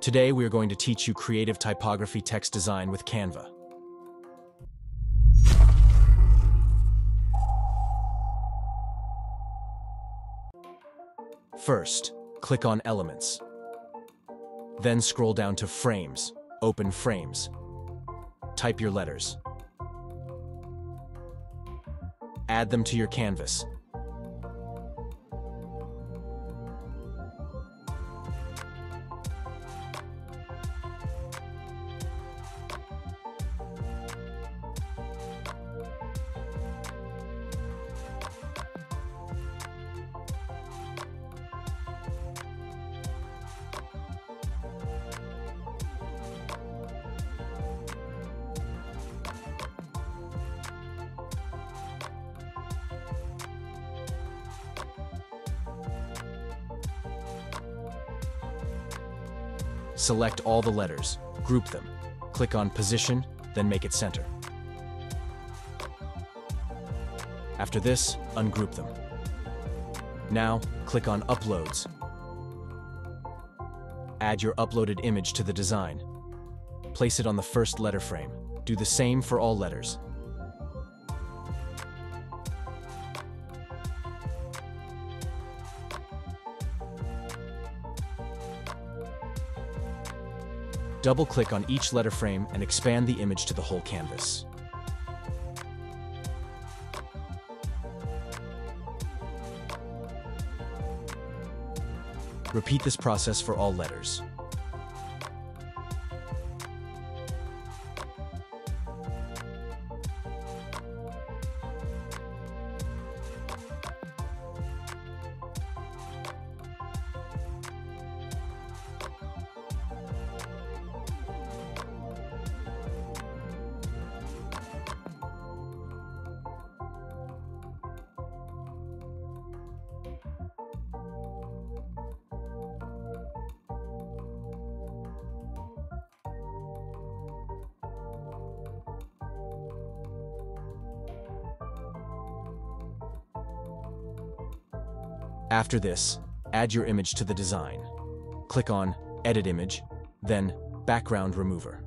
Today we are going to teach you creative typography text design with Canva. First, click on Elements. Then scroll down to Frames, open Frames. Type your letters. Add them to your canvas. Select all the letters, group them, click on Position, then make it center. After this, ungroup them. Now, click on Uploads. Add your uploaded image to the design. Place it on the first letter frame. Do the same for all letters. Double-click on each letter frame and expand the image to the whole canvas. Repeat this process for all letters. After this, add your image to the design. Click on Edit Image, then Background Remover.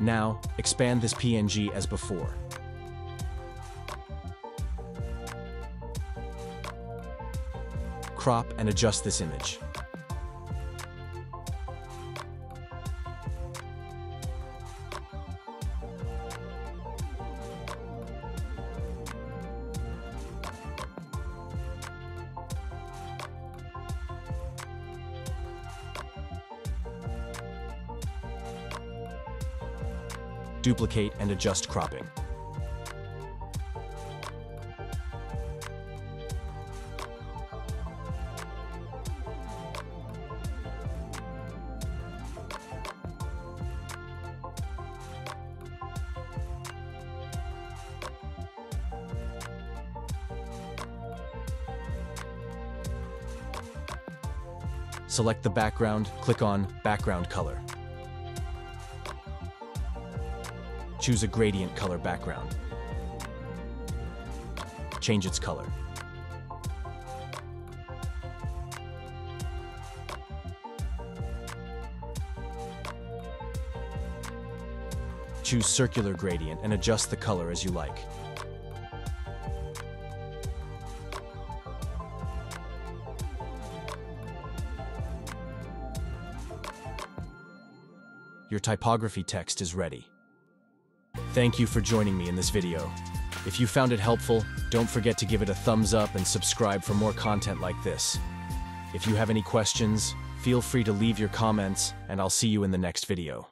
Now, expand this PNG as before. Crop and adjust this image. Duplicate, and adjust cropping. Select the background, click on Background Color. Choose a gradient color background. Change its color. Choose circular gradient and adjust the color as you like. Your typography text is ready. Thank you for joining me in this video. If you found it helpful, don't forget to give it a thumbs up and subscribe for more content like this. If you have any questions, feel free to leave your comments, and I'll see you in the next video.